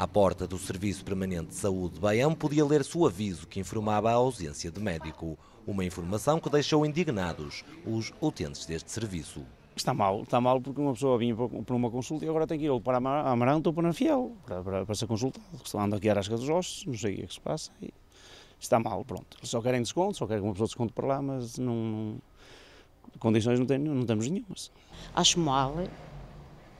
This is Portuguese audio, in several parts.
À porta do Serviço Permanente de Saúde de Baião podia ler-se o aviso que informava a ausência de médico. Uma informação que deixou indignados os utentes deste serviço. Está mal, está mal porque uma pessoa vinha por uma consulta e agora tem que ir para a Amarante ou para a Fiel para, para, para ser consultado. Estão andando aqui a rasca dos ossos, não sei o que é que se passa. E está mal, pronto. Eles só querem desconto, só querem que uma pessoa desconto para lá, mas não, não condições não, tem, não temos nenhumas. Acho mal,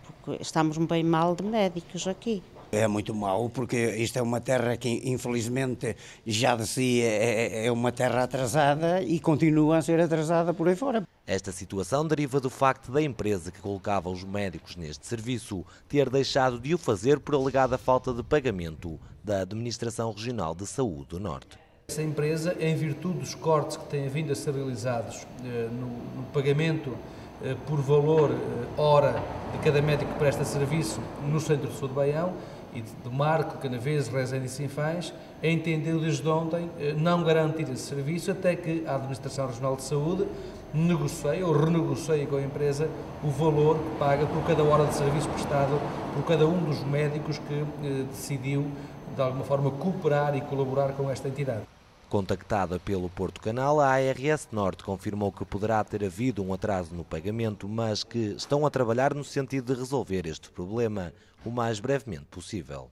porque estamos bem mal de médicos aqui. É muito mau, porque isto é uma terra que, infelizmente, já de si é, é, é uma terra atrasada e continua a ser atrasada por aí fora. Esta situação deriva do facto da empresa que colocava os médicos neste serviço ter deixado de o fazer por alegada falta de pagamento da Administração Regional de Saúde do Norte. Essa empresa, em virtude dos cortes que têm vindo a ser realizados eh, no, no, pagamento eh, por valor eh, hora de cada médico que presta serviço no Centro de Saúde de Baião, e de Marco, Canavês, Rezende e Sinfãs, entendeu desde ontem eh, não garantir esse serviço até que a Administração Regional de Saúde negocie ou renegocie com a empresa o valor que paga por cada hora de serviço prestado por cada um dos médicos que eh, decidiu, de alguma forma, cooperar e colaborar com esta entidade. Contactada pelo Porto Canal, a ARS Norte confirmou que poderá ter havido um atraso no pagamento, mas que estão a trabalhar no sentido de resolver este problema o mais brevemente possível.